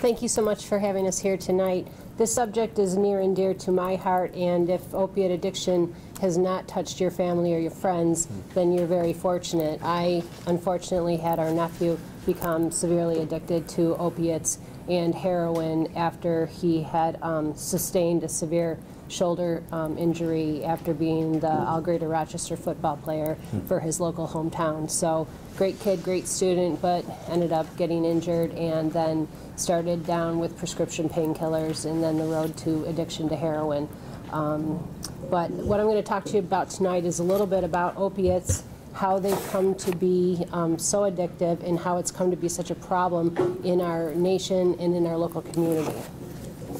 Thank you so much for having us here tonight. This subject is near and dear to my heart, and if opiate addiction has not touched your family or your friends, then you're very fortunate. I unfortunately had our nephew become severely addicted to opiates and heroin after he had um, sustained a severe shoulder um, injury after being the All Greater Rochester football player for his local hometown. So great kid, great student, but ended up getting injured and then started down with prescription painkillers and then the road to addiction to heroin. Um, but what I'm going to talk to you about tonight is a little bit about opiates, how they've come to be um, so addictive, and how it's come to be such a problem in our nation and in our local community.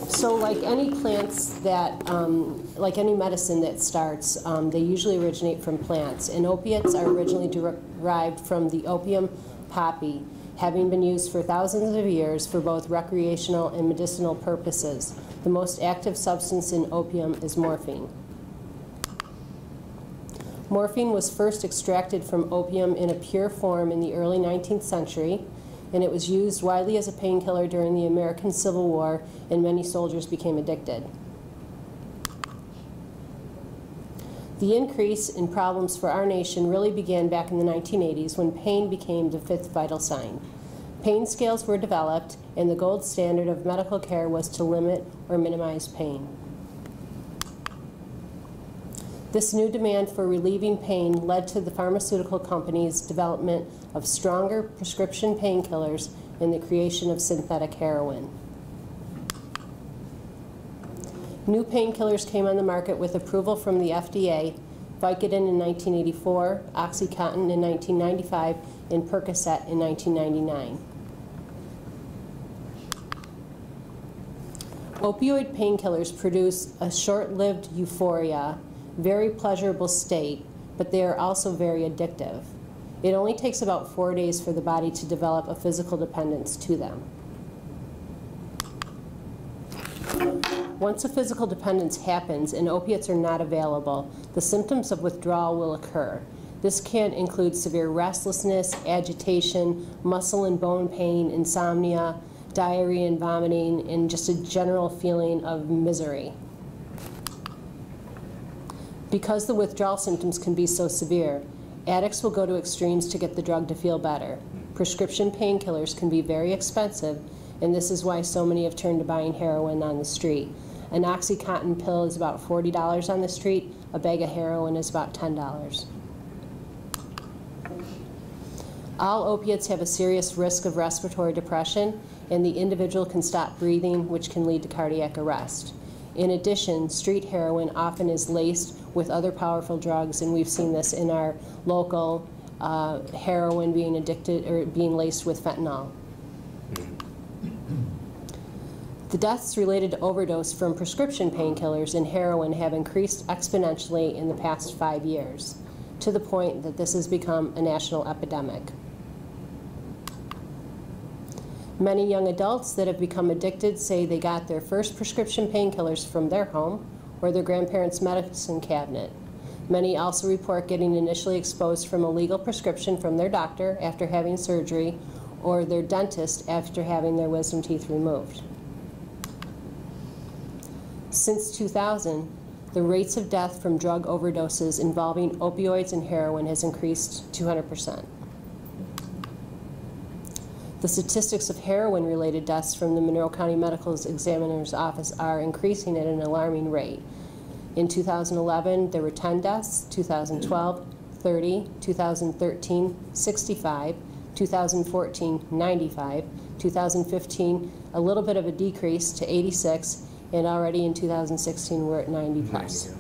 So like any plants that, um, like any medicine that starts, um, they usually originate from plants. And opiates are originally derived from the opium poppy, having been used for thousands of years for both recreational and medicinal purposes. The most active substance in opium is morphine. Morphine was first extracted from opium in a pure form in the early 19th century, and it was used widely as a painkiller during the American Civil War, and many soldiers became addicted. The increase in problems for our nation really began back in the 1980s when pain became the fifth vital sign. Pain scales were developed, and the gold standard of medical care was to limit or minimize pain. This new demand for relieving pain led to the pharmaceutical companies' development of stronger prescription painkillers and the creation of synthetic heroin. New painkillers came on the market with approval from the FDA, Vicodin in 1984, OxyContin in 1995, and Percocet in 1999. Opioid painkillers produce a short-lived euphoria very pleasurable state, but they are also very addictive. It only takes about four days for the body to develop a physical dependence to them. Once a physical dependence happens and opiates are not available, the symptoms of withdrawal will occur. This can include severe restlessness, agitation, muscle and bone pain, insomnia, diarrhea and vomiting, and just a general feeling of misery. Because the withdrawal symptoms can be so severe, addicts will go to extremes to get the drug to feel better. Prescription painkillers can be very expensive, and this is why so many have turned to buying heroin on the street. An OxyContin pill is about $40 on the street, a bag of heroin is about $10. All opiates have a serious risk of respiratory depression, and the individual can stop breathing, which can lead to cardiac arrest. In addition, street heroin often is laced with other powerful drugs, and we've seen this in our local uh, heroin being addicted or being laced with fentanyl. The deaths related to overdose from prescription painkillers and heroin have increased exponentially in the past five years, to the point that this has become a national epidemic. Many young adults that have become addicted say they got their first prescription painkillers from their home or their grandparents' medicine cabinet. Many also report getting initially exposed from a legal prescription from their doctor after having surgery or their dentist after having their wisdom teeth removed. Since 2000, the rates of death from drug overdoses involving opioids and heroin has increased 200 percent. The statistics of heroin-related deaths from the Monroe County Medical Examiner's Office are increasing at an alarming rate. In 2011, there were 10 deaths, 2012, 30, 2013, 65, 2014, 95, 2015, a little bit of a decrease to 86, and already in 2016, we're at 90 plus.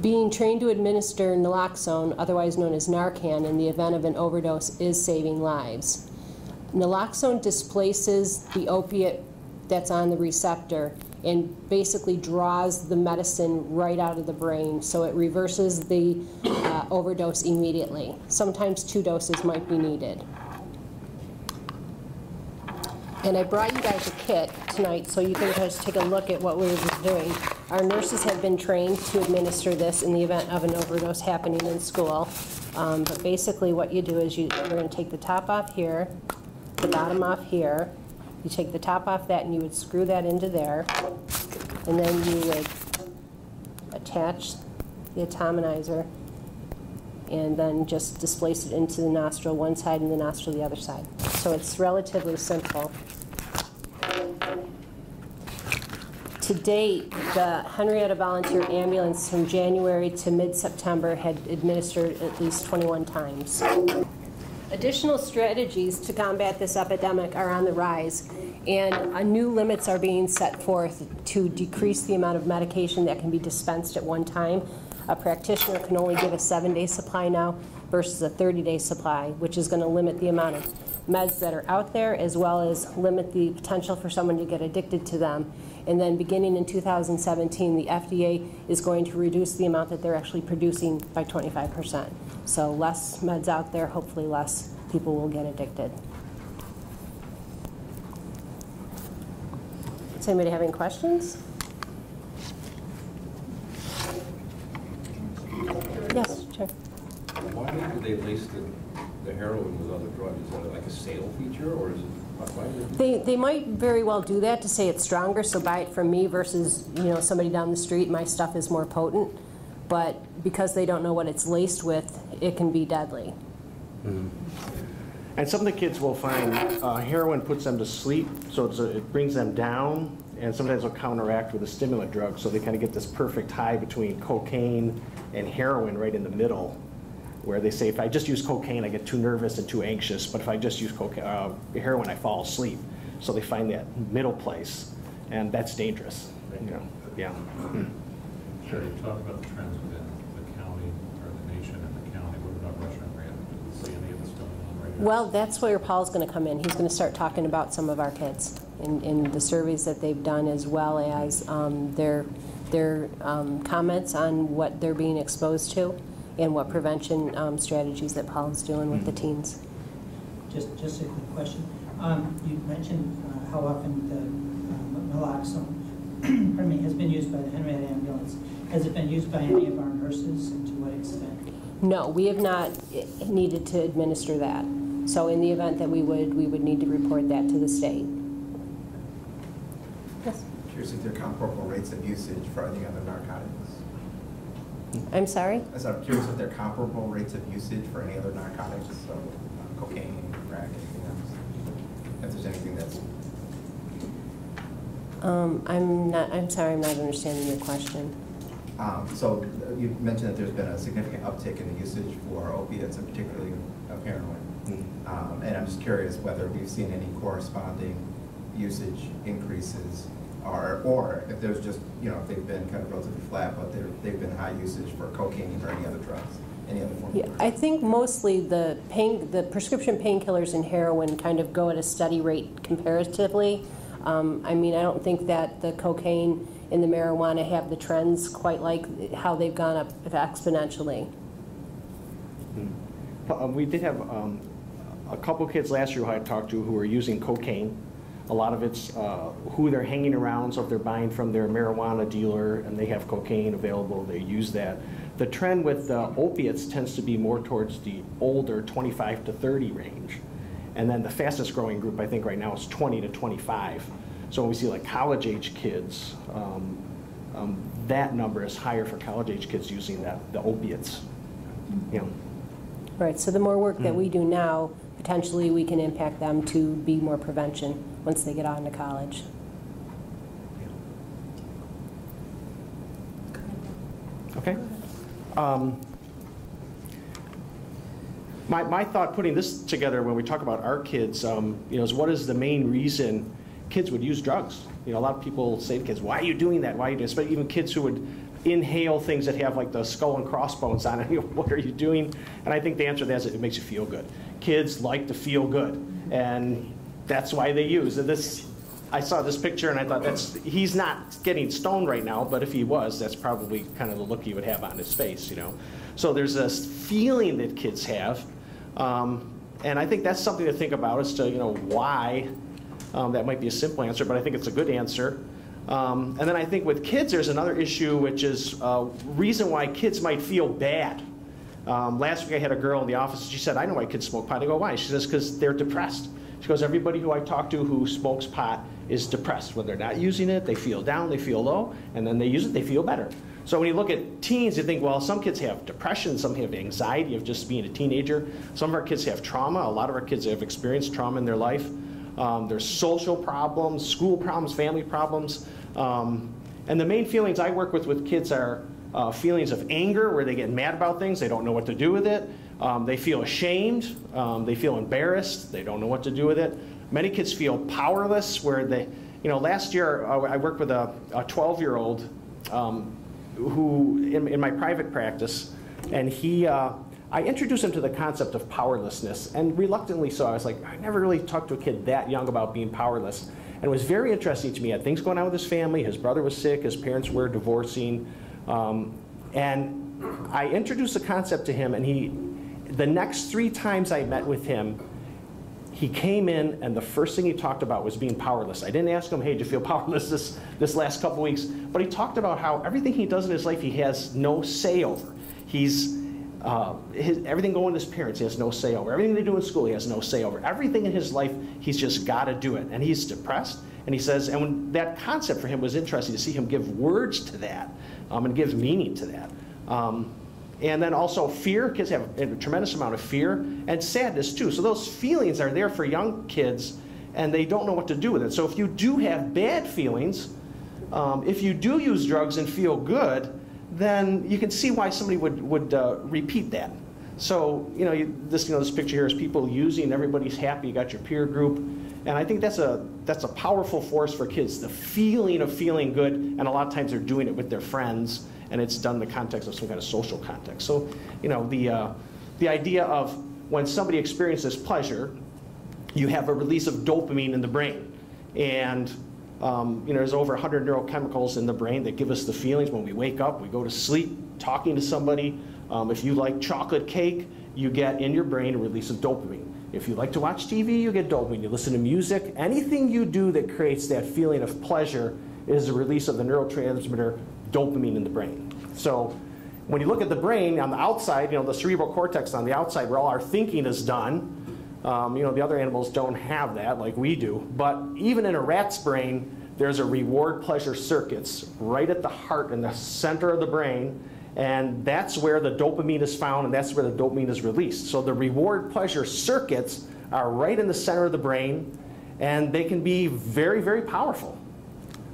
Being trained to administer naloxone, otherwise known as Narcan, in the event of an overdose is saving lives. Naloxone displaces the opiate that's on the receptor and basically draws the medicine right out of the brain, so it reverses the uh, overdose immediately. Sometimes two doses might be needed. And I brought you guys a kit tonight so you can just take a look at what we were doing. Our nurses have been trained to administer this in the event of an overdose happening in school. Um, But basically, what you do is you, you're going to take the top off here, the bottom off here. You take the top off that, and you would screw that into there. And then you would attach the atomizer and then just displace it into the nostril one side and the nostril the other side. So it's relatively simple. To date, the Henrietta Volunteer Ambulance from January to mid-September had administered at least 21 times. Additional strategies to combat this epidemic are on the rise, and uh, new limits are being set forth to decrease the amount of medication that can be dispensed at one time. A practitioner can only give a seven-day supply now versus a 30-day supply, which is going to limit the amount of meds that are out there, as well as limit the potential for someone to get addicted to them. And then beginning in 2017, the FDA is going to reduce the amount that they're actually producing by 25%. So less meds out there, hopefully less people will get addicted. Does anybody have any questions? Yes, sure. Why do they lace the, the heroin with other drugs? Is that like a sale feature, or is it, why- why do they? They, they might very well do that to say it's stronger, so buy it from me versus, you know, somebody down the street, my stuff is more potent. But because they don't know what it's laced with, it can be deadly. And some of the kids will find uh, heroin puts them to sleep, so it's a, it brings them down, and sometimes will counteract with a stimulant drug, so they kind of get this perfect high between cocaine and heroin right in the middle, where they say if I just use cocaine, I get too nervous and too anxious, but if I just use cocaine, uh, heroin, I fall asleep. So they find that middle place, and that's dangerous. You know, yeah. Mm. Sure, you talked about the trends within the county or the nation and the county. What about Rush-Henrietta? Do you see any of this going on right now? Well, that's where Paul's going to come in. He's going to start talking about some of our kids and, and the surveys that they've done, as well as um, their their um, comments on what they're being exposed to and what prevention um, strategies that Paul's doing with the teens. Just, just a quick question. Um, You mentioned uh, how often the um, naloxone, pardon me, has been used by the Henrietta ambulance. Has it been used by any of our nurses, and to what extent? No, we have not eh, needed to administer that. So in the event that we would, we would need to report that to the state. Yes. Curious if there are comparable rates of usage for any other narcotics? I'm sorry? I said, I'm curious if there are comparable rates of usage for any other narcotics, so uh, cocaine, crack, anything else? If there's anything that's, Um, I'm not, I'm sorry, I'm not understanding your question. um, so uh, you mentioned that there's been a significant uptick in the usage for opiates and particularly of heroin. Mm. Um, And I'm just curious whether we've seen any corresponding usage increases or, or if there's just, you know, if they've been kind of relatively flat, but they're, they've been high usage for cocaine or any other drugs, any other form of Yeah, drugs. I think mostly the pain, the prescription painkillers and heroin kind of go at a steady rate comparatively. Um, I mean, I don't think that the cocaine and the marijuana have the trends quite like how they've gone up exponentially. Uh, We did have um, a couple kids last year who I talked to who were using cocaine. A lot of it's uh, who they're hanging around, so if they're buying from their marijuana dealer and they have cocaine available, they use that. The trend with uh, opiates tends to be more towards the older 25 to 30 range. And then the fastest growing group, I think, right now is 20 to 25. So when we see like college age kids, um, um, that number is higher for college age kids using that, the opiates. You know. Right, so the more work that we do now, potentially we can impact them to be more prevention once they get on to college. Okay. Um, My, my thought putting this together when we talk about our kids, um, you know, is what is the main reason kids would use drugs? You know, a lot of people say to kids, why are you doing that? Why are you doing this? But even kids who would inhale things that have like the skull and crossbones on it, you know, what are you doing? And I think the answer to that is it makes you feel good. Kids like to feel good. And that's why they use. This, I saw this picture and I thought that's, he's not getting stoned right now, but if he was, that's probably kind of the look he would have on his face, you know. So there's this feeling that kids have. Um, and I think that's something to think about as to, you know, why. Um, that might be a simple answer, but I think it's a good answer. Um, and then I think with kids, there's another issue, which is uh, reason why kids might feel bad Um, last week I had a girl in the office, she said, I know why kids smoke pot. I go, why? She says, because they're depressed. She goes, everybody who I talk to who smokes pot is depressed. When they're not using it, they feel down, they feel low, and then they use it, they feel better. So when you look at teens, you think, well, some kids have depression, some have anxiety of just being a teenager. Some of our kids have trauma. A lot of our kids have experienced trauma in their life. Um, there's social problems, school problems, family problems. Um, and the main feelings I work with with kids are uh, feelings of anger, where they get mad about things, they don't know what to do with it. Um, they feel ashamed, um, they feel embarrassed, they don't know what to do with it. Many kids feel powerless, where they, you know, last year uh, I worked with a 12 year old um, who, in, in, my private practice, and he, uh, I introduced him to the concept of powerlessness, and reluctantly so. I was like, I never really talked to a kid that young about being powerless. And it was very interesting to me. He had things going on with his family. His brother was sick. His parents were divorcing. Um, and I introduced the concept to him, and he, the next three times I met with him, he came in, and the first thing he talked about was being powerless. I didn't ask him, hey, did you feel powerless this, this last couple weeks? But he talked about how everything he does in his life, he has no say over. He's, uh, his, everything going to his parents, he has no say over. Everything they do in school, he has no say over. Everything in his life, he's just got to do it. And he's depressed. And he says, and when that concept for him was interesting to see him give words to that um, and give meaning to that. Um, and then also fear, kids have a tremendous amount of fear and sadness too. So those feelings are there for young kids and they don't know what to do with it. So if you do have bad feelings, um, if you do use drugs and feel good, then you can see why somebody would, would uh, repeat that. So, you know, you, this, you know, this picture here is people using, everybody's happy, you got your peer group. And I think that's a, that's a powerful force for kids, the feeling of feeling good, and a lot of times they're doing it with their friends, and it's done in the context of some kind of social context. So, you know, the, uh, the idea of when somebody experiences pleasure, you have a release of dopamine in the brain. And um, you know, there's over 100 neurochemicals in the brain that give us the feelings when we wake up, we go to sleep, talking to somebody. Um, if you like chocolate cake, you get in your brain a release of dopamine. If you like to watch TV, you get dopamine. You listen to music. Anything you do that creates that feeling of pleasure is a release of the neurotransmitter dopamine in the brain. So when you look at the brain on the outside, you know, the cerebral cortex on the outside where all our thinking is done, um, you know, the other animals don't have that like we do. But even in a rat's brain, there's a reward pleasure circuits right at the heart in the center of the brain and that's where the dopamine is found, and that's where the dopamine is released. So the reward pleasure circuits are right in the center of the brain, and they can be very, very powerful.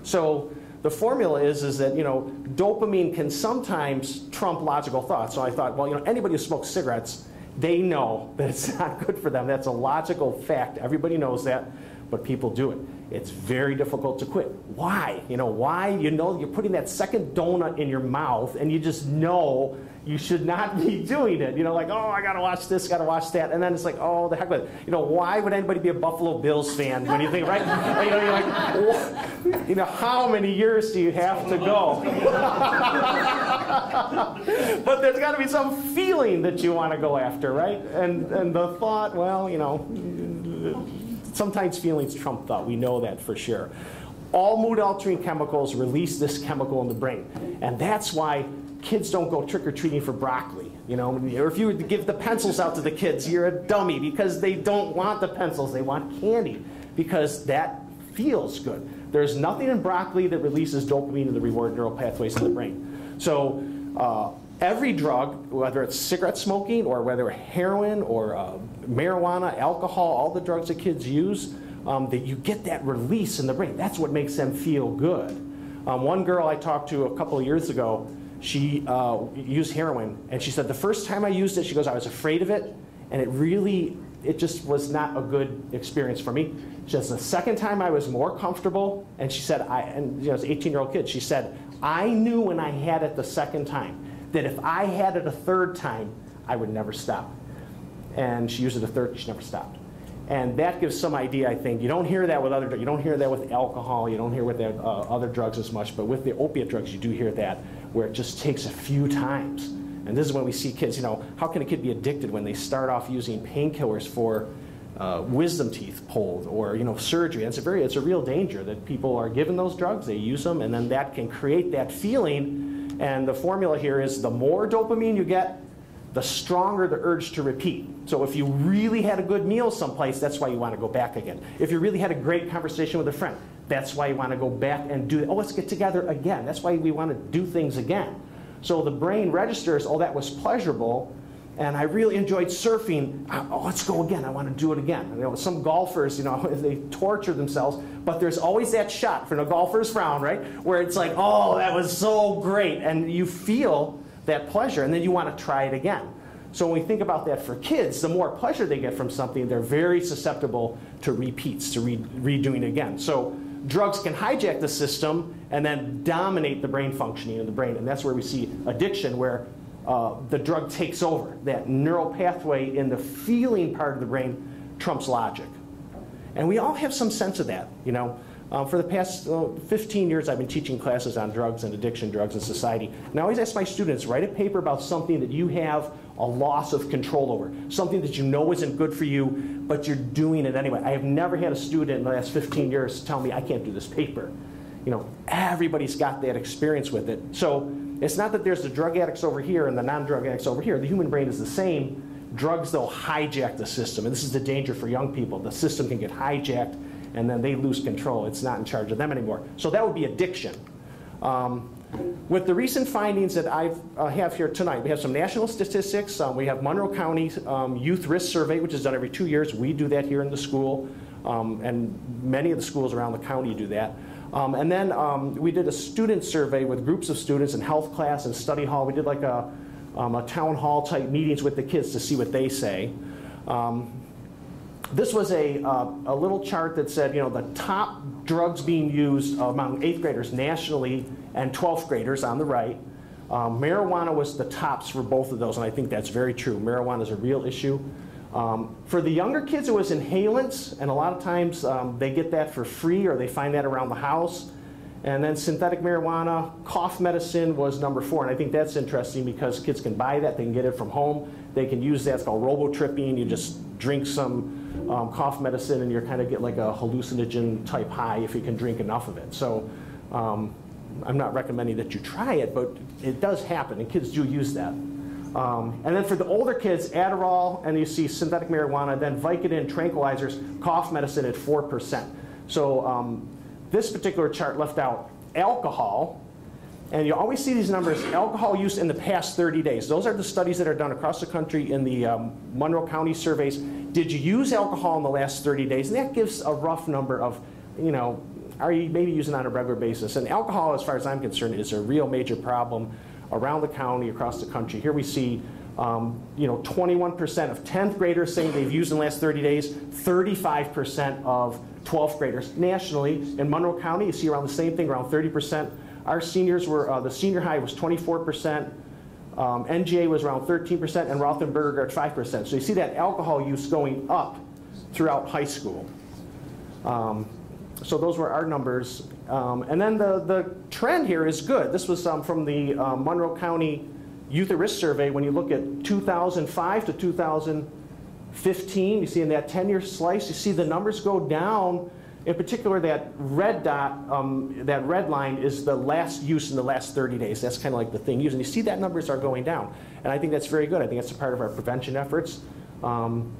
So the formula is, is that you know, dopamine can sometimes trump logical thought. So I thought, well, you know, anybody who smokes cigarettes, they know that it's not good for them. That's a logical fact. Everybody knows that, but people do it. It's very difficult to quit. Why? You know, why? You know, you're putting that second donut in your mouth and you just know you should not be doing it. You know, like, oh, I gotta watch this, gotta watch that. And then it's like, oh, the heck with it. You know, why would anybody be a Buffalo Bills fan when you think, right? you know, you're like, you know, how many years do you have to go? but there's gotta be some feeling that you wanna go after, right? And, and the thought, well, you know, sometimes feelings trump thought. We know that for sure. All mood altering chemicals release this chemical in the brain. And that's why kids don't go trick or treating for broccoli. You know, or if you were to give the pencils out to the kids, you're a dummy because they don't want the pencils, they want candy because that feels good. There's nothing in broccoli that releases dopamine in the reward neural pathways in the brain. So uh, every drug, whether it's cigarette smoking or whether heroin or uh, marijuana, alcohol, all the drugs that kids use, um, that you get that release in the brain. That's what makes them feel good. Um, one girl I talked to a couple of years ago, she uh, used heroin, and she said the first time I used it, she goes, I was afraid of it, and it really, it just was not a good experience for me. Just the second time I was more comfortable, and she said, I, and you know, it's 18 year old kid, she said, I knew when I had it the second time that if I had it a third time, I would never stop. And she used it a third, she never stopped. And that gives some idea, I think. You don't hear that with other, you don't hear that with alcohol, you don't hear with uh, other drugs as much, but with the opiate drugs, you do hear that, where it just takes a few times. And this is when we see kids, you know, how can a kid be addicted when they start off using painkillers for uh, wisdom teeth pulled or, you know, surgery? It's a very, it's a real danger that people are given those drugs, they use them, and then that can create that feeling and the formula here is the more dopamine you get, the stronger the urge to repeat. So if you really had a good meal someplace, that's why you want to go back again. If you really had a great conversation with a friend, that's why you want to go back and do, oh, let's get together again. That's why we want to do things again. So the brain registers, oh, that was pleasurable, and I really enjoyed surfing. Oh, let's go again. I want to do it again. You know, some golfers, you know, they torture themselves, but there's always that shot from a golfer's frown, right? Where it's like, oh, that was so great, and you feel that pleasure, and then you want to try it again. So when we think about that for kids, the more pleasure they get from something, they're very susceptible to repeats, to re redoing again. So drugs can hijack the system and then dominate the brain functioning in the brain. And that's where we see addiction, where uh, the drug takes over. That neural pathway in the feeling part of the brain trumps logic. And we all have some sense of that, you know. Um, for the past uh, 15 years, I've been teaching classes on drugs and addiction, drugs and society. And I always ask my students, write a paper about something that you have a loss of control over, something that you know isn't good for you, but you're doing it anyway. I have never had a student in the last 15 years tell me, I can't do this paper. You know, everybody's got that experience with it. So it's not that there's the drug addicts over here and the non-drug addicts over here. The human brain is the same. Drugs, though, hijack the system. And this is the danger for young people. The system can get hijacked and then they lose control. It's not in charge of them anymore. So that would be addiction. Um, with the recent findings that I uh, have here tonight, we have some national statistics. Um, we have Monroe County um, Youth Risk Survey, which is done every two years. We do that here in the school, um, and many of the schools around the county do that. Um, and then um, we did a student survey with groups of students in health class and study hall. We did like a, a town hall type meetings with the kids to see what they say. This was a, uh, a little chart that said, you know, the top drugs being used among eighth graders nationally and 12th graders on the right. Um, marijuana was the tops for both of those, and I think that's very true. Marijuana is a real issue. Um, for the younger kids, it was inhalants, and a lot of times um, they get that for free or they find that around the house. And then synthetic marijuana, cough medicine was number four, and I think that's interesting because kids can buy that, they can get it from home, they can use that, it's called robotripping, you just drink some um, cough medicine and you're kind of get like a hallucinogen type high if you can drink enough of it. So um, I'm not recommending that you try it, but it does happen and kids do use that. Um, and then for the older kids, Adderall, and you see synthetic marijuana, then Vicodin, tranquilizers, cough medicine at 4%. So um, this particular chart left out alcohol, and you always see these numbers, alcohol use in the past 30 days. Those are the studies that are done across the country in the um, Monroe County surveys. Did you use alcohol in the last 30 days? And that gives a rough number of, you know, are you maybe using on a regular basis? And alcohol, as far as I'm concerned, is a real major problem around the county, across the country. Here we see, um, you know, 21% of 10th graders saying they've used in the last 30 days, 35% of 12th graders. Nationally, in Monroe County, you see around the same thing, around 30%. Our seniors were, uh, the senior high was 24%, um, NGA was around 13%, and Rothenberger at 5%. So you see that alcohol use going up throughout high school. Um, so those were our numbers. Um, and then the, the trend here is good. This was um, from the uh, Monroe County Youth at Risk Survey. When you look at 2005 to 2015, you see in that 10-year slice, you see the numbers go down. In particular, that red dot, um, that red line is the last use in the last 30 days. That's kind of like the thing used. And you see that numbers are going down. And I think that's very good. I think that's a part of our prevention efforts. Um,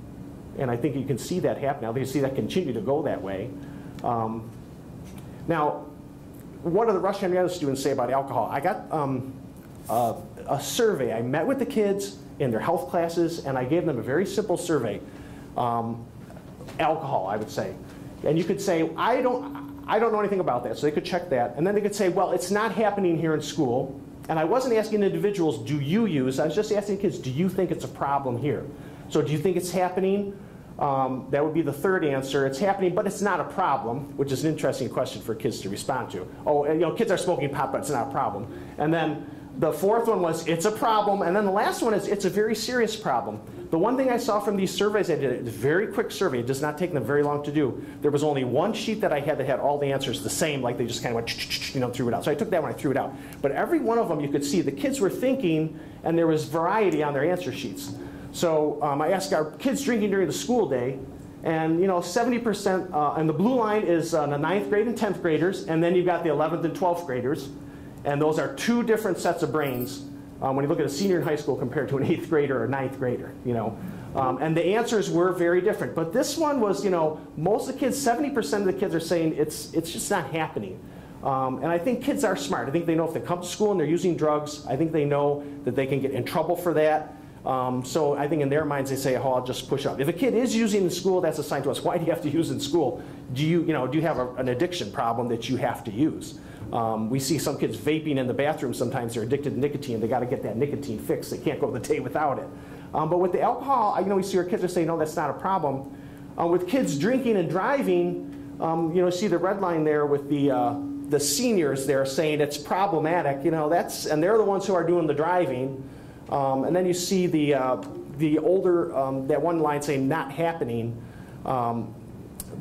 and I think you can see that happen. Think you see that continue to go that way. Um, now, what do the Rush Henrietta students say about alcohol? I got um, a, a, survey. I met with the kids in their health classes, and I gave them a very simple survey. Um, alcohol, I would say. And you could say, I don't, I don't know anything about that, so they could check that. And then they could say, well, it's not happening here in school. And I wasn't asking individuals, do you use? I was just asking kids, do you think it's a problem here? So do you think it's happening? Um, that would be the third answer. It's happening, but it's not a problem, which is an interesting question for kids to respond to. Oh, you know, kids are smoking pot, but it's not a problem. And then the fourth one was, it's a problem. And then the last one is, it's a very serious problem. The one thing I saw from these surveys I did, a very quick survey, it does not take them very long to do. There was only one sheet that I had that had all the answers the same, like they just kind of went, you know, threw it out. So I took that one, I threw it out. But every one of them you could see, the kids were thinking, and there was variety on their answer sheets. So um, I asked our kids drinking during the school day, and you know, 70%, uh, and the blue line is uh, the ninth grade and 10th graders, and then you've got the 11th and 12th graders, and those are two different sets of brains um, when you look at a senior in high school compared to an eighth grader or ninth grader, you know. Um, and the answers were very different. But this one was, you know, most of the kids, 70% of the kids are saying it's, it's just not happening. Um, and I think kids are smart. I think they know if they come to school and they're using drugs, I think they know that they can get in trouble for that. Um, so I think in their minds they say, oh, I'll just push up. If a kid is using in school, that's a sign to us. Why do you have to use in school? Do you, you know, do you have a, an addiction problem that you have to use? Um, we see some kids vaping in the bathroom sometimes. They're addicted to nicotine. They got to get that nicotine fixed. They can't go the day without it. Um, but with the alcohol, you know, we see our kids are saying, no, that's not a problem. Uh, with kids drinking and driving, um, you know, see the red line there with the, uh, the seniors there saying it's problematic. You know, that's, and they're the ones who are doing the driving. Um, and then you see the, uh, the older, um, that one line saying not happening. Um,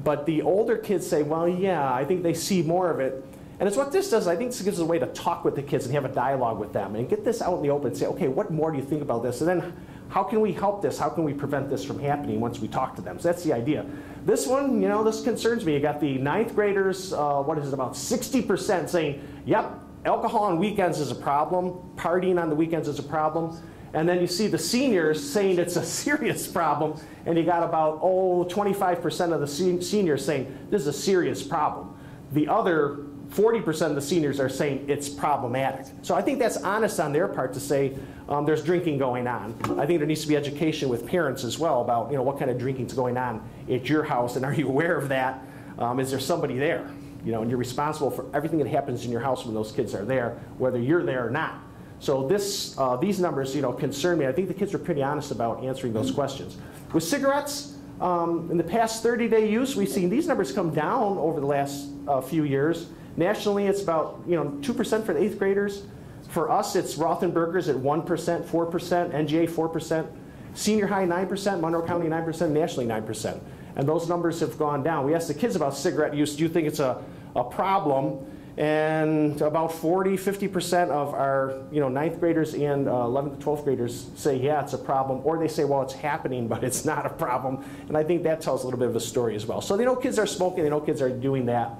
but the older kids say, well, yeah, I think they see more of it. And it's what this does. I think this gives us a way to talk with the kids and have a dialogue with them and get this out in the open and say, okay, what more do you think about this? And then how can we help this? How can we prevent this from happening once we talk to them? So that's the idea. This one, you know, this concerns me. You got the ninth graders, uh, what is it, about 60% saying, yep, alcohol on weekends is a problem, partying on the weekends is a problem. And then you see the seniors saying it's a serious problem, and you got about, oh, 25% of the se seniors saying this is a serious problem. The other 40% of the seniors are saying it's problematic. So I think that's honest on their part to say um, there's drinking going on. I think there needs to be education with parents as well about you know what kind of drinking is going on at your house, and are you aware of that? Um, is there somebody there? You know, and you're responsible for everything that happens in your house when those kids are there, whether you're there or not. So this, uh, these numbers, you know, concern me. I think the kids are pretty honest about answering those questions. With cigarettes, um, in the past 30-day use, we've seen these numbers come down over the last uh, few years. Nationally, it's about you know 2% for the eighth graders. For us, it's Rothenberger's at 1%, 4%, NGA 4%, senior high 9%, Monroe County 9%, nationally 9%. And those numbers have gone down. We asked the kids about cigarette use, do you think it's a, a problem? And about 40, 50% of our you know, ninth graders and uh, 11th to 12th graders say, yeah, it's a problem. Or they say, well, it's happening, but it's not a problem. And I think that tells a little bit of a story as well. So they know kids are smoking, they know kids are doing that.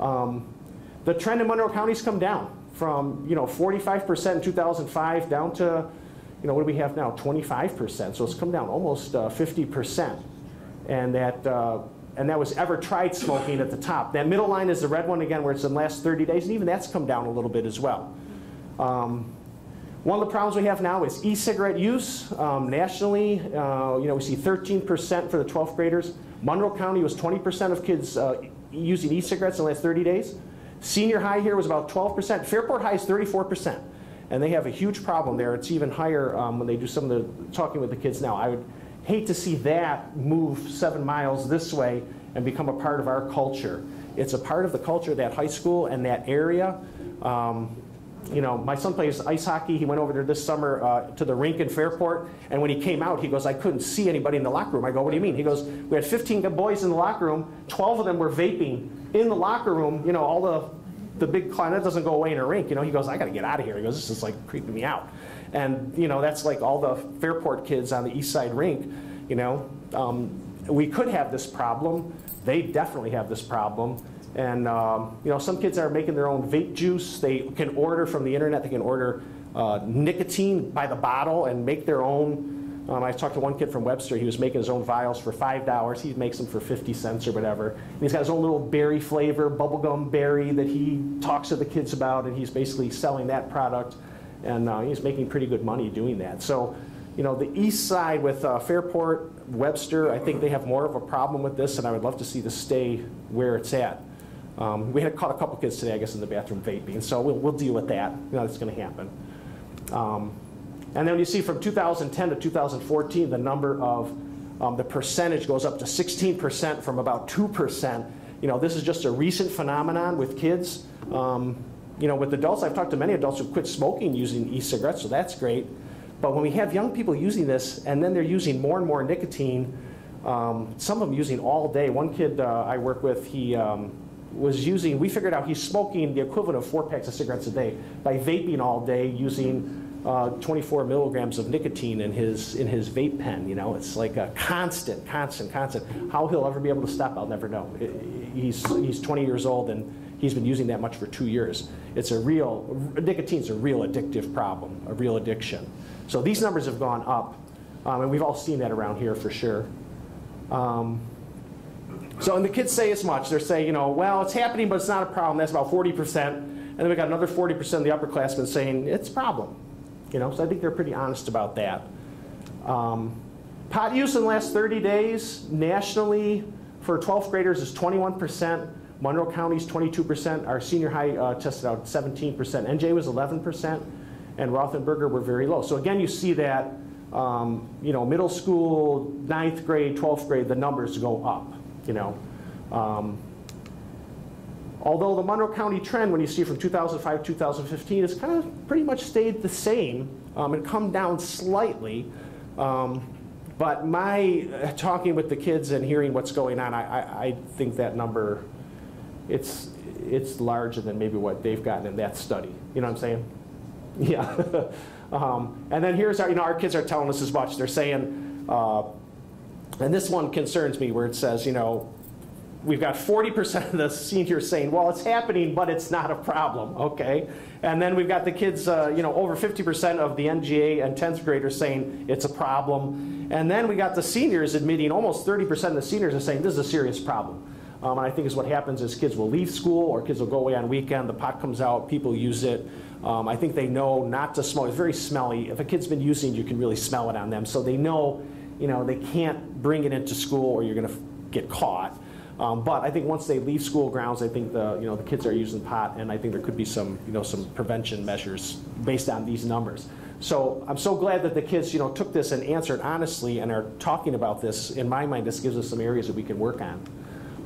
Um, the trend in Monroe County's come down from you know 45% in 2005 down to you know what do we have now 25%. So it's come down almost uh, 50%, and that uh, and that was ever tried smoking at the top. That middle line is the red one again, where it's in the last 30 days, and even that's come down a little bit as well. Um, one of the problems we have now is e-cigarette use. Um, nationally, uh, you know, we see 13% for the 12th graders. Monroe County was 20% of kids uh, using e-cigarettes in the last 30 days. Senior high here was about 12%. Fairport High is 34%. And they have a huge problem there. It's even higher um, when they do some of the talking with the kids now. I would hate to see that move seven miles this way and become a part of our culture. It's a part of the culture of that high school and that area. Um, you know, my son plays ice hockey. He went over there this summer uh, to the rink in Fairport, and when he came out, he goes, I couldn't see anybody in the locker room. I go, what do you mean? He goes, we had 15 boys in the locker room, 12 of them were vaping in the locker room, you know, all the, the big clown, that doesn't go away in a rink. You know, he goes, I got to get out of here. He goes, this is like creeping me out. And, you know, that's like all the Fairport kids on the east side rink, you know. Um, we could have this problem. They definitely have this problem. And, um, you know, some kids are making their own vape juice. They can order from the internet. They can order uh, nicotine by the bottle and make their own um, I talked to one kid from Webster. He was making his own vials for $5. He makes them for 50 cents or whatever. And he's got his own little berry flavor, bubblegum berry, that he talks to the kids about, and he's basically selling that product. And uh, he's making pretty good money doing that. So, you know, the east side with uh, Fairport, Webster, I think they have more of a problem with this, and I would love to see this stay where it's at. Um, we had caught a couple kids today, I guess, in the bathroom vaping, so we'll, we'll deal with that. You know, that's going to happen. Um, and then you see from 2010 to 2014, the number of, um, the percentage goes up to 16% from about 2%. You know, this is just a recent phenomenon with kids. Um, you know, with adults, I've talked to many adults who quit smoking using e-cigarettes, so that's great. But when we have young people using this, and then they're using more and more nicotine, um, some of them using all day. One kid uh, I work with, he um, was using, we figured out he's smoking the equivalent of four packs of cigarettes a day by vaping all day using uh, 24 milligrams of nicotine in his in his vape pen. You know, it's like a constant, constant, constant. How he'll ever be able to stop, I'll never know. He's he's 20 years old and he's been using that much for two years. It's a real, nicotine's a real addictive problem, a real addiction. So these numbers have gone up, um, and we've all seen that around here for sure. Um, so, and the kids say as much. They're saying, you know, well, it's happening, but it's not a problem. That's about 40%. And then we got another 40% of the upperclassmen saying it's a problem. You know, so I think they're pretty honest about that. Um, pot use in the last 30 days nationally for 12th graders is 21%. Monroe County's 22%. Our senior high uh, tested out 17%. NJ was 11%, and Rothenberger were very low. So again, you see that, um, you know, middle school, ninth grade, 12th grade, the numbers go up, you know. Um, although the Monroe County trend, when you see from 2005 to 2015, has kind of pretty much stayed the same. Um, it come down slightly. Um, but my uh, talking with the kids and hearing what's going on, I, I, I think that number, it's, it's larger than maybe what they've gotten in that study. You know what I'm saying? Yeah. um, and then here's our, you know, our kids are telling us as much. They're saying, uh, and this one concerns me where it says, you know, we've got 40% of the seniors saying, well, it's happening, but it's not a problem, okay? And then we've got the kids, uh, you know, over 50% of the NGA and 10th graders saying it's a problem. And then we got the seniors admitting, almost 30% of the seniors are saying this is a serious problem. Um, and I think is what happens is kids will leave school or kids will go away on weekend, the pot comes out, people use it. Um, I think they know not to smoke. It's very smelly. If a kid's been using, you can really smell it on them. So they know, you know, they can't bring it into school or you're going to get caught. Um, but I think once they leave school grounds, I think the you know the kids are using pot, and I think there could be some you know some prevention measures based on these numbers. So I'm so glad that the kids you know took this and answered honestly and are talking about this. In my mind, this gives us some areas that we can work on.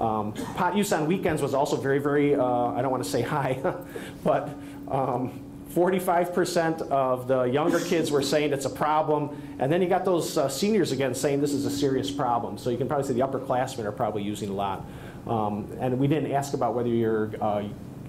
Um, pot use on weekends was also very very uh, I don't want to say high, but. Um, 45% of the younger kids were saying it's a problem, and then you got those uh, seniors again saying this is a serious problem. So you can probably say the upperclassmen are probably using a lot. Um, and we didn't ask about whether you're uh,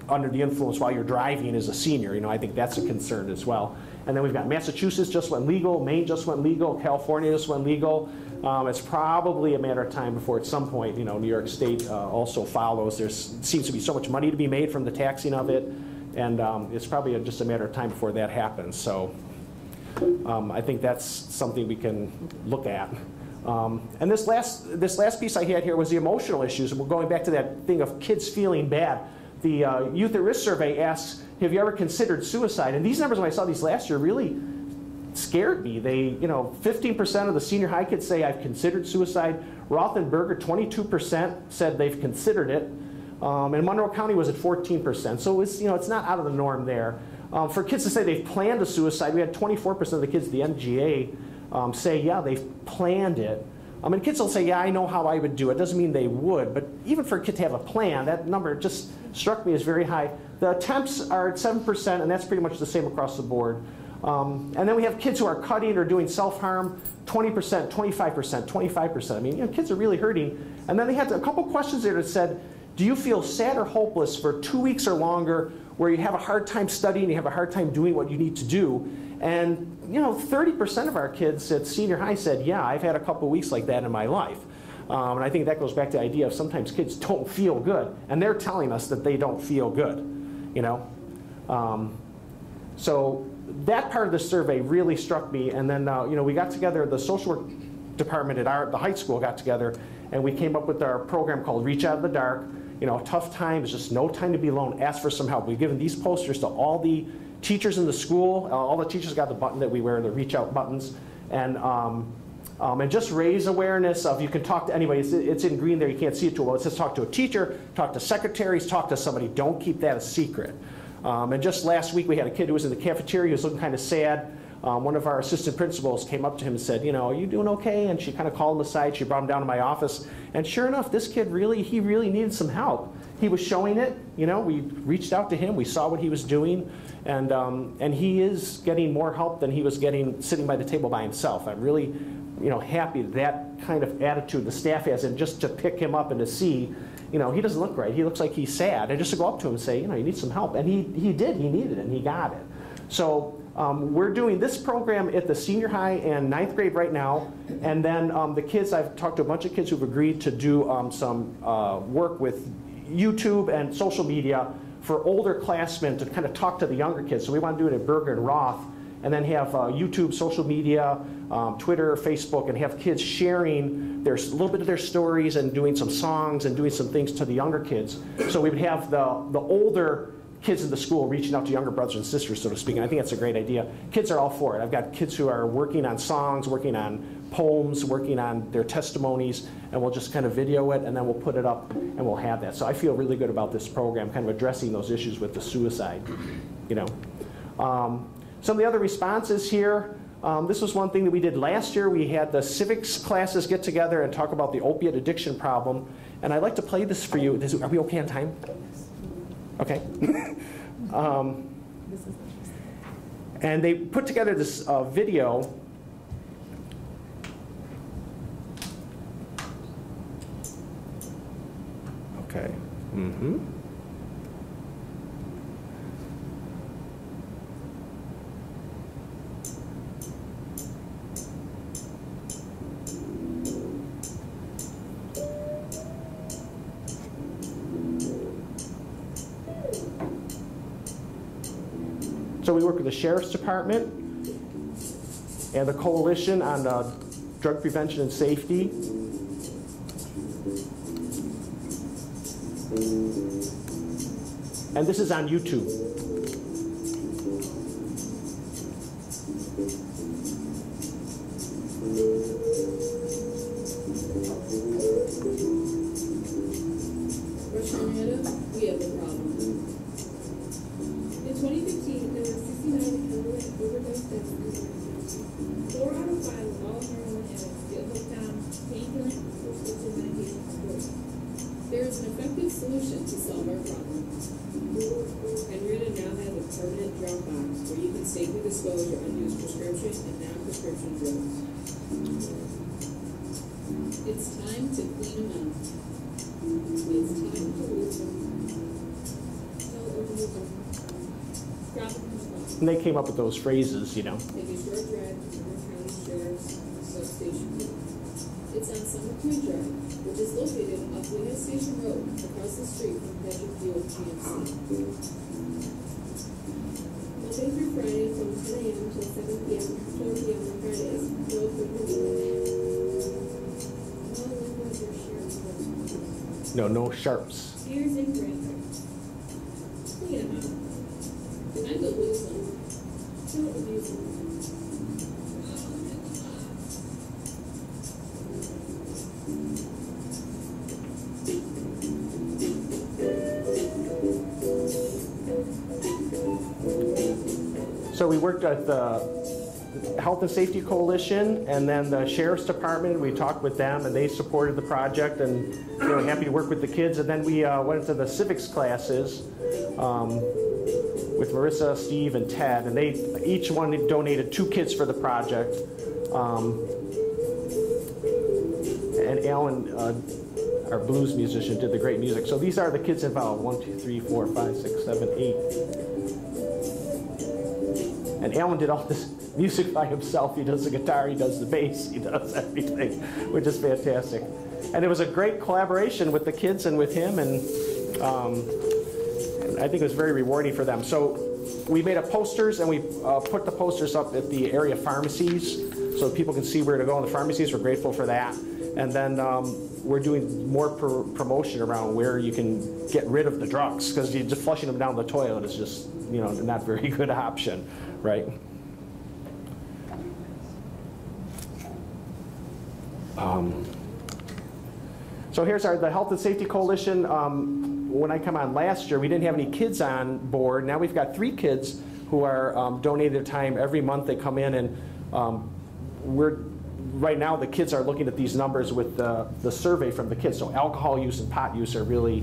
under the influence while you're driving as a senior. You know, I think that's a concern as well. And then we've got Massachusetts just went legal, Maine just went legal, California just went legal. Um, it's probably a matter of time before at some point, you know, New York State uh, also follows. There seems to be so much money to be made from the taxing of it. And um, it's probably just a matter of time before that happens. So um, I think that's something we can look at. Um, and this last, this last piece I had here was the emotional issues. And we're going back to that thing of kids feeling bad. The uh, Youth at Risk survey asks, have you ever considered suicide? And these numbers, when I saw these last year, really scared me. They, you know, 15% of the senior high kids say I've considered suicide. Rothenberger, 22% said they've considered it. Um, and Monroe County was at 14%. So it's, you know, it's not out of the norm there. Um, for kids to say they've planned a suicide, we had 24% of the kids at the NGA um, say, yeah, they've planned it. I mean, kids will say, yeah, I know how I would do it. Doesn't mean they would, but even for a kid to have a plan, that number just struck me as very high. The attempts are at 7%, and that's pretty much the same across the board. Um, and then we have kids who are cutting or doing self-harm, 20%, 25%, 25%. I mean, you know, kids are really hurting. And then they had a couple questions there that said, do you feel sad or hopeless for two weeks or longer where you have a hard time studying, you have a hard time doing what you need to do? And you know, 30% of our kids at senior high said, yeah, I've had a couple weeks like that in my life. Um, and I think that goes back to the idea of sometimes kids don't feel good, and they're telling us that they don't feel good, you know? Um, so that part of the survey really struck me, and then, uh, you know, we got together, the social work department at our, the high school got together, and we came up with our program called Reach Out of the Dark, you know, tough times, just no time to be alone, ask for some help. We've given these posters to all the teachers in the school. Uh, all the teachers got the button that we wear, the reach out buttons. And, um, um, and just raise awareness of you can talk to anybody. It's, it's, in green there, you can't see it too well. It says talk to a teacher, talk to secretaries, talk to somebody. Don't keep that a secret. Um, and just last week we had a kid who was in the cafeteria who was looking kind of sad. Um, one of our assistant principals came up to him and said, you know, are you doing okay? And she kind of called him aside. She brought him down to my office. And sure enough, this kid really, he really needed some help. He was showing it. You know, we reached out to him. We saw what he was doing. And, um, and he is getting more help than he was getting sitting by the table by himself. I'm really, you know, happy that kind of attitude the staff has. And just to pick him up and to see, you know, he doesn't look right. He looks like he's sad. And just to go up to him and say, you know, you need some help. And he, he did. He needed it, and he got it. So um, we're doing this program at the senior high and ninth grade right now, and then um, the kids, I've talked to a bunch of kids who've agreed to do um, some uh, work with YouTube and social media for older classmen to kind of talk to the younger kids. So we want to do it at Burger and Roth, and then have uh, YouTube, social media, um, Twitter, Facebook, and have kids sharing their, a little bit of their stories and doing some songs and doing some things to the younger kids. So we would have the, the older kids in the school reaching out to younger brothers and sisters, so to speak. And I think that's a great idea. Kids are all for it. I've got kids who are working on songs, working on poems, working on their testimonies, and we'll just kind of video it and then we'll put it up and we'll have that. So I feel really good about this program, kind of addressing those issues with the suicide, you know. Um, some of the other responses here. Um, this was one thing that we did last year. We had the civics classes get together and talk about the opiate addiction problem. And I'd like to play this for you. Is- Are we okay on time? Okay. um, and they put together this uh, video. Okay. Mm-hmm. The Sheriff's Department and the Coalition on uh, Drug Prevention and Safety. And this is on YouTube. We have a problem. And they came up with those phrases, you know. To. It's on Drive, which is located off Station Road, across the street from GMC. Monday through Friday from ten AM till seven PM, four PM on Fridays, no. No, sharps. So we worked at the Health and Safety Coalition and then the Sheriff's Department. We talked with them and they supported the project and you know happy to work with the kids. And then we uh, went to the civics classes um, with Marissa, Steve, and Ted, and they each one donated two kids for the project. Um, and Alan, uh, our blues musician, did the great music. So these are the kids involved: one, two, three, four, five, six, seven, eight. And Alan did all this music by himself. He does the guitar, he does the bass, he does everything, which is fantastic. And it was a great collaboration with the kids and with him, and, um, I think it was very rewarding for them. So we made up posters, and we uh, put the posters up at the area pharmacies so people can see where to go in the pharmacies. We're grateful for that. And then um, we're doing more pr- promotion around where you can get rid of the drugs because just flushing them down the toilet is just you know not very good option, right? Um, so here's our the Health and Safety Coalition. Um, when I come on last year, we didn't have any kids on board. Now we've got three kids who are um, donating their time every month. They come in and um, we're right now the kids are looking at these numbers with the, the survey from the kids. So alcohol use and pot use are really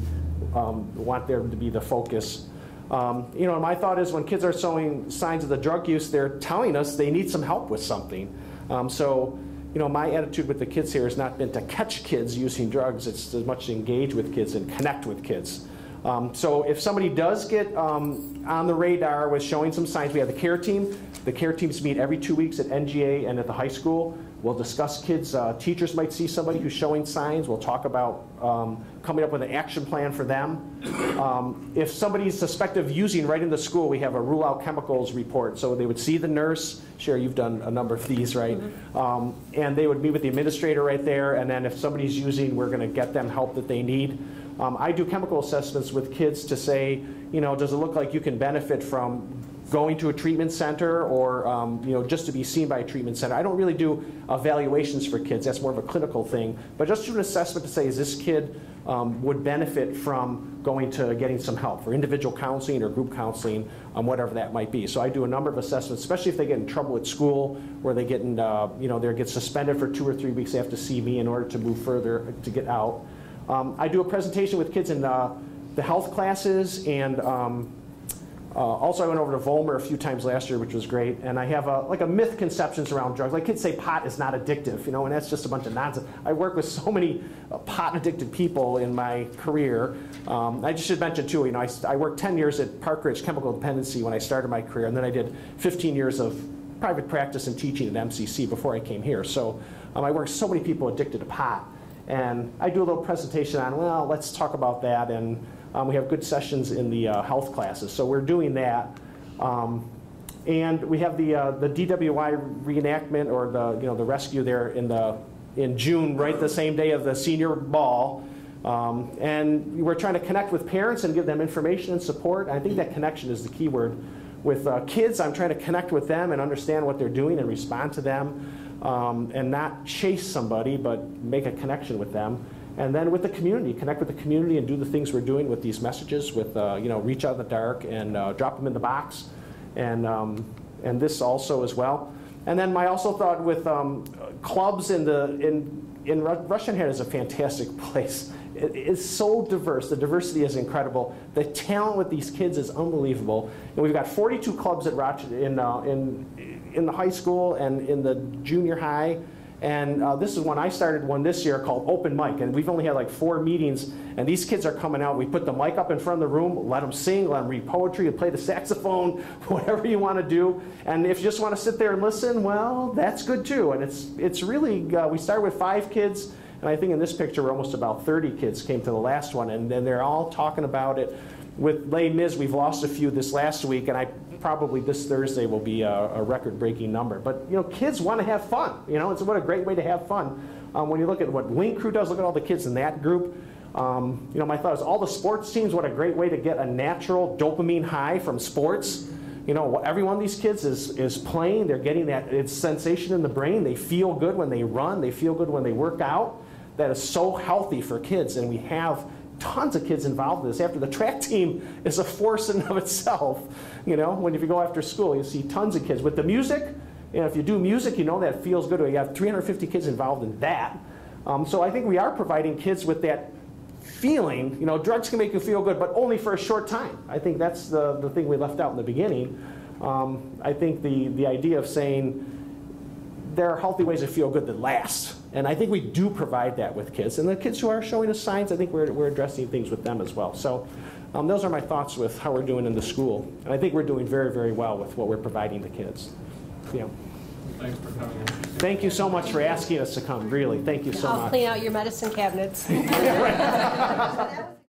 um, want there to be the focus. Um, you know, my thought is when kids are showing signs of the drug use, they're telling us they need some help with something. Um, so, you know, my attitude with the kids here has not been to catch kids using drugs. It's as much to engage with kids and connect with kids. Um, so if somebody does get um, on the radar with showing some signs, we have the care team. The care teams meet every two weeks at NGA and at the high school. We'll discuss kids, uh, teachers might see somebody who's showing signs. We'll talk about um, coming up with an action plan for them. Um, If somebody's suspected of using right in the school, we have a rule out chemicals report. So they would see the nurse, Sherry, you've done a number of these, right? Um, And they would meet with the administrator right there, and then if somebody's using, we're gonna get them help that they need. Um, I do chemical assessments with kids to say, you know, does it look like you can benefit from going to a treatment center or, um, you know, just to be seen by a treatment center. I don't really do evaluations for kids, that's more of a clinical thing. But just do an assessment to say, is this kid um, would benefit from going to getting some help for individual counseling or group counseling, um, whatever that might be. So I do a number of assessments, especially if they get in trouble at school or they get in, uh, you know, they get suspended for two or three weeks, they have to see me in order to move further to get out. Um, I do a presentation with kids in uh, the health classes and um, uh, also, I went over to Volmer a few times last year, which was great, and I have a, like a myth conceptions around drugs. Like kids say pot is not addictive, you know, and that's just a bunch of nonsense. I work with so many uh, pot addicted people in my career. Um, I just should mention too, you know, I, I worked 10 years at Park Ridge Chemical Dependency when I started my career, and then I did 15 years of private practice and teaching at MCC before I came here. So um, I worked so many people addicted to pot, and I do a little presentation on, well, let's talk about that and. Um, we have good sessions in the uh, health classes, so we're doing that. Um, and we have the uh, the DWI reenactment or the you know the rescue there in the in June, right the same day of the senior ball. Um, and we're trying to connect with parents and give them information and support. I think that connection is the key word. With uh, kids, I'm trying to connect with them and understand what they're doing and respond to them, um, and not chase somebody, but make a connection with them. And then with the community, connect with the community and do the things we're doing with these messages, with uh, you know, reach out in the dark and uh, drop them in the box, and um, and this also as well. And then my also thought with um, clubs in the in in Ru- Rush-Henrietta is a fantastic place. It's so diverse. The diversity is incredible. The talent with these kids is unbelievable. And we've got 42 clubs at Rochester in uh, in in the high school and in the junior high. And uh, this is one I started one this year called Open Mic, and we've only had like four meetings. And these kids are coming out. We put the mic up in front of the room, let them sing, let them read poetry, play the saxophone, whatever you want to do. And if you just want to sit there and listen, well, that's good too. And it's it's really uh, we started with five kids, and I think in this picture we're almost about 30 kids came to the last one, and then they're all talking about it. With Les Mis, we've lost a few this last week, and I probably this Thursday will be a, a record-breaking number. But you know, kids want to have fun. You know, it's what a great way to have fun. Um, when you look at what Wing Crew does, look at all the kids in that group. Um, you know, my thought is all the sports teams. What a great way to get a natural dopamine high from sports. You know, every one of these kids is is playing. They're getting that it's sensation in the brain. They feel good when they run. They feel good when they work out. That is so healthy for kids, and we have tons of kids involved in this. After the track team is a force in and of itself. You know, when if you go after school, you see tons of kids. With the music, you know, if you do music, you know that feels good. You have 350 kids involved in that. Um, so I think we are providing kids with that feeling. You know, drugs can make you feel good, but only for a short time. I think that's the, the thing we left out in the beginning. Um, I think the, the idea of saying there are healthy ways to feel good that last. And I think we do provide that with kids. And the kids who are showing us signs, I think we're, we're addressing things with them as well. So um, those are my thoughts with how we're doing in the school. And I think we're doing very, very well with what we're providing the kids. Yeah. Thanks for coming. Thank you so much for asking us to come, really. Thank you so I'll much. clean out your medicine cabinets. That was